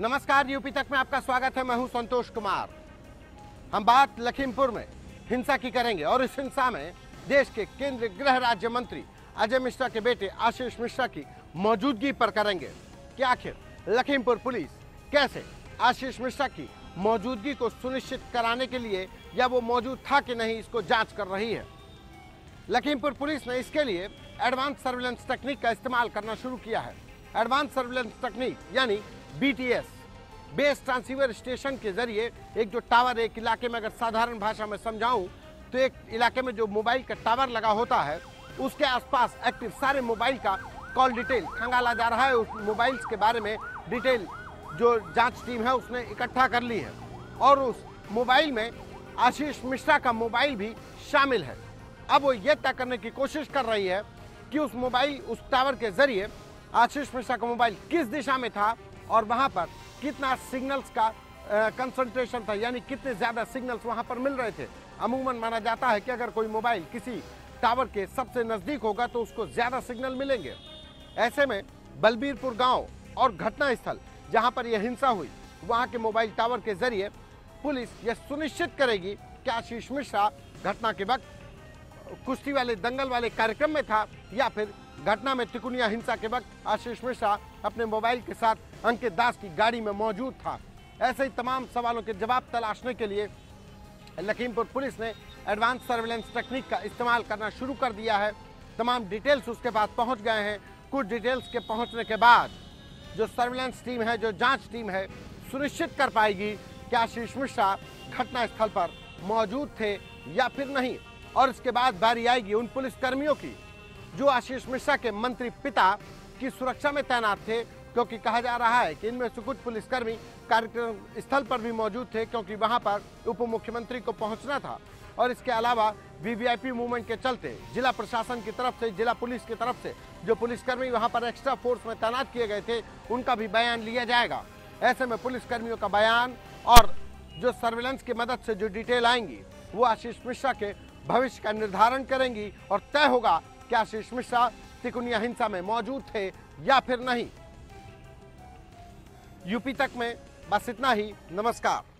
नमस्कार यूपी तक में आपका स्वागत है। मैं हूँ संतोष कुमार। हम बात लखीमपुर में हिंसा की करेंगे और इस हिंसा में देश के केंद्रीय गृह राज्य मंत्री अजय मिश्रा के बेटे आशीष मिश्रा की मौजूदगी पर करेंगे। कि आखिर लखीमपुर पुलिस कैसे आशीष मिश्रा की मौजूदगी को सुनिश्चित कराने के लिए या वो मौजूद था कि नहीं, इसको जाँच कर रही है। लखीमपुर पुलिस ने इसके लिए एडवांस सर्विलेंस टेक्निक का इस्तेमाल करना शुरू किया है। एडवांस सर्विलेंस टेक्निक, यानी बीटीएस बेस ट्रांसीवर स्टेशन के ज़रिए एक जो टावर एक इलाके में अगर साधारण भाषा में समझाऊं तो एक इलाके में जो मोबाइल का टावर लगा होता है, उसके आसपास एक्टिव सारे मोबाइल का कॉल डिटेल खंगाला जा रहा है। उस मोबाइल्स के बारे में डिटेल जो जाँच टीम है, उसने इकट्ठा कर ली है। और उस मोबाइल में आशीष मिश्रा का मोबाइल भी शामिल है। अब वो ये तय करने की कोशिश कर रही है कि उस मोबाइल, उस टावर के ज़रिए आशीष मिश्रा का मोबाइल किस दिशा में था और वहाँ पर कितना सिग्नल्स का कंसंट्रेशन था, यानी कितने ज़्यादा सिग्नल्स वहाँ पर मिल रहे थे। अमूमन माना जाता है कि अगर कोई मोबाइल किसी टावर के सबसे नज़दीक होगा तो उसको ज़्यादा सिग्नल मिलेंगे। ऐसे में बलबीरपुर गाँव और घटना स्थल जहाँ पर यह हिंसा हुई, वहाँ के मोबाइल टावर के ज़रिए पुलिस यह सुनिश्चित करेगी कि आशीष मिश्रा घटना के वक्त कुश्ती वाले, दंगल वाले कार्यक्रम में था या फिर घटना में तिकुनिया हिंसा के वक्त आशीष मिश्रा अपने मोबाइल के साथ अंकित दास की गाड़ी में मौजूद था। ऐसे ही तमाम सवालों के जवाब तलाशने के लिए लखीमपुर पुलिस ने एडवांस सर्वेलेंस टेक्निक का इस्तेमाल करना शुरू कर दिया है। तमाम डिटेल्स उसके पास पहुँच गए हैं। कुछ डिटेल्स के पहुँचने के बाद जो सर्वेलेंस टीम है, जो जाँच टीम है, सुनिश्चित कर पाएगी कि आशीष मिश्रा घटना स्थल पर मौजूद थे या फिर नहीं। और इसके बाद बारी आएगी उन पुलिसकर्मियों की। जो आशीष मिश्रा के मंत्री पिता की सुरक्षा में तैनात थे, क्योंकि कहा जा रहा है कि इनमें से कुछ पुलिसकर्मी कार्यक्रम स्थल पर भी मौजूद थे, क्योंकि वहाँ पर उप मुख्यमंत्री को पहुँचना था। और इसके अलावा वीवीआईपी मूवमेंट के चलते जिला प्रशासन की तरफ़ से, जिला पुलिस की तरफ़ से जो पुलिसकर्मी वहाँ पर एक्स्ट्रा फोर्स में तैनात किए गए थे, उनका भी बयान लिया जाएगा। ऐसे में पुलिसकर्मियों का बयान और जो सर्विलेंस की मदद से जो डिटेल आएँगी, वो आशीष मिश्रा के भविष्य का निर्धारण करेंगी और तय होगा कि आशीष मिश्रा तिकुनिया हिंसा में मौजूद थे या फिर नहीं? यूपी तक में बस इतना ही। नमस्कार।